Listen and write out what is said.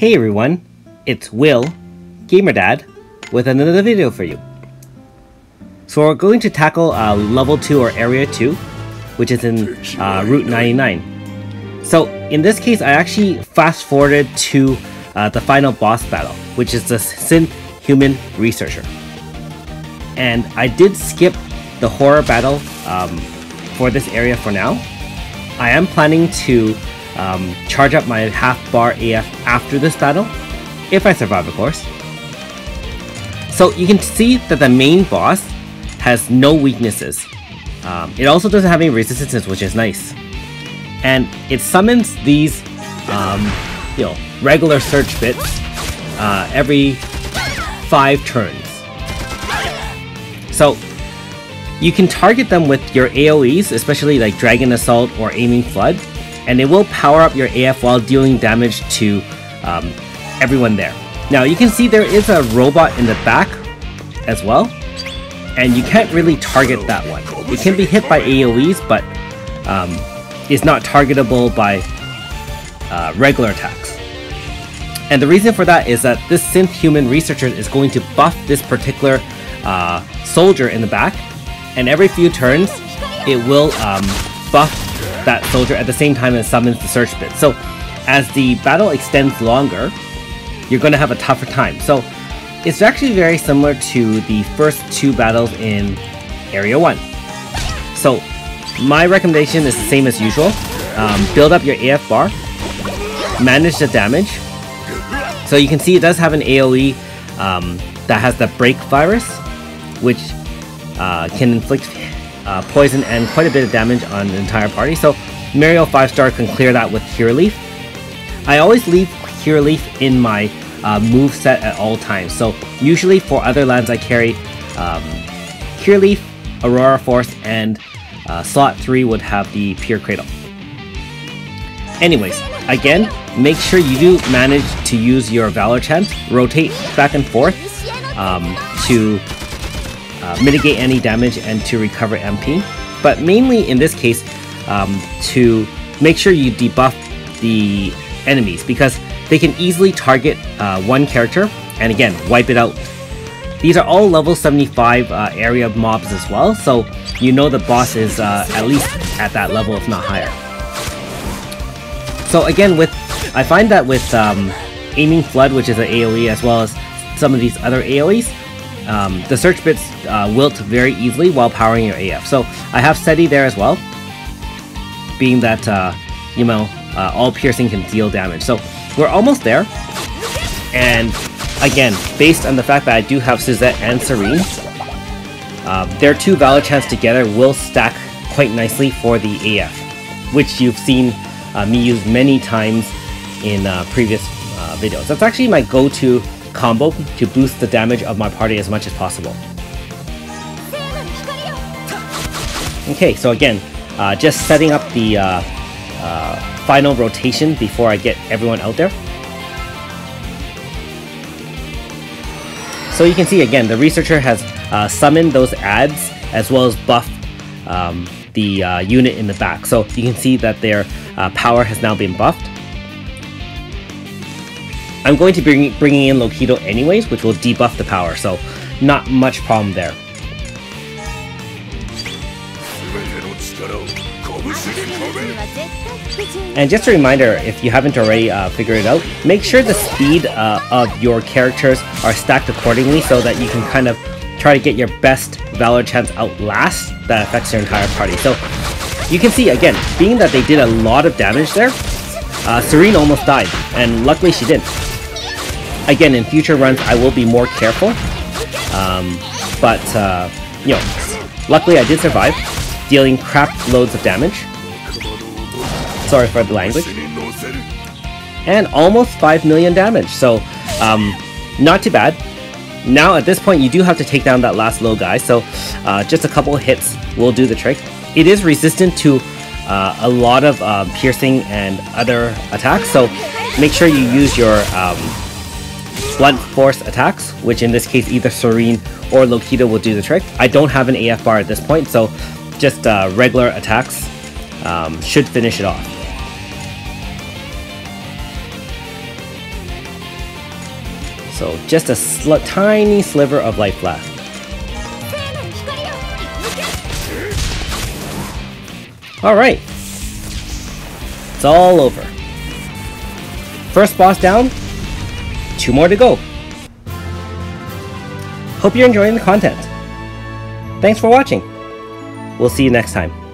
Hey everyone, it's Wil, GamerDad, with another video for you. So we're going to tackle uh, level 2 or area 2, which is in uh, Route 99. So in this case, I actually fast forwarded to uh, the final boss battle, which is the Synth Human Researcher. And I did skip the horror battle um, for this area for now. I am planning to um, charge up my half bar AF after this battle, if I survive of course. So you can see that the main boss has no weaknesses. Um, it also doesn't have any resistances, which is nice. And it summons these, um, you know, regular search bits uh, every five turns. So you can target them with your AoEs, especially like Dragon Assault or Aiming Flood, and it will power up your AF while dealing damage to um, everyone there. Now you can see there is a robot in the back as well, and you can't really target that one. It can be hit by AoEs, but um, is not targetable by uh, regular attacks. And the reason for that is that this synth human researcher is going to buff this particular uh, soldier in the back, and every few turns, it will um, buff that soldier at the same time as summons the search bit. So as the battle extends longer, you're going to have a tougher time. So it's actually very similar to the first two battles in Area 1. So my recommendation is the same as usual. Um, build up your AF bar, manage the damage. So you can see it does have an AoE um, that has the break virus, which uh, can inflict uh, poison and quite a bit of damage on the entire party. So Mariel 5 star can clear that with Cure Leaf. I always leave Cure Leaf in my uh, move set at all times. So usually for Otherlands I carry um, Cure Leaf, Aurora Force, and uh, slot 3 would have the Pure Cradle. Anyways, again, make sure you do manage to use your Valor Chant, rotate back and forth um, to uh, mitigate any damage and to recover MP. But mainly in this case, um, to make sure you debuff the enemies because they can easily target uh, one character and again, wipe it out. These are all level 75 uh, area mobs as well, so you know the boss is uh, at least at that level if not higher. So again, with I find that with um, Aiming Flood, which is an AoE, as well as some of these other AoEs, um, the search bits uh, wilt very easily while powering your AF. So I have Cetie there as well, being that, uh, you know, uh, all piercing can deal damage. So we're almost there. And again, based on the fact that I do have Suzette and Serene, uh, their two Valor Chants together will stack quite nicely for the AF, which you've seen uh, me use many times in uh, previous uh, videos. That's actually my go-to combo to boost the damage of my party as much as possible. Okay, so again, uh, just setting up the uh, uh, final rotation before I get everyone out there. So you can see again, the researcher has uh, summoned those ads as well as buffed um, the uh, unit in the back. So you can see that their uh, power has now been buffed. I'm going to be bringing in Lokido anyways, which will debuff the power, so not much problem there. And just a reminder, if you haven't already uh, figured it out, make sure the speed uh, of your characters are stacked accordingly so that you can kind of try to get your best Valor Chants out last that affects your entire party. So you can see, again, being that they did a lot of damage there, uh, Serene almost died, and luckily she didn't. Again, in future runs, I will be more careful, um, but, uh, you know, luckily I did survive, dealing crap loads of damage. Sorry for the language. And almost 5 million damage, so um, not too bad. Now at this point you do have to take down that last low guy, so uh, just a couple hits will do the trick. It is resistant to uh, a lot of uh, piercing and other attacks, so make sure you use your um, blunt force attacks, which in this case either Serene or Lokido will do the trick. I don't have an AF bar at this point, so just uh, regular attacks um, should finish it off. So just a sl tiny sliver of life left. Alright. It's all over. First boss down, two more to go. Hope you're enjoying the content. Thanks for watching. We'll see you next time.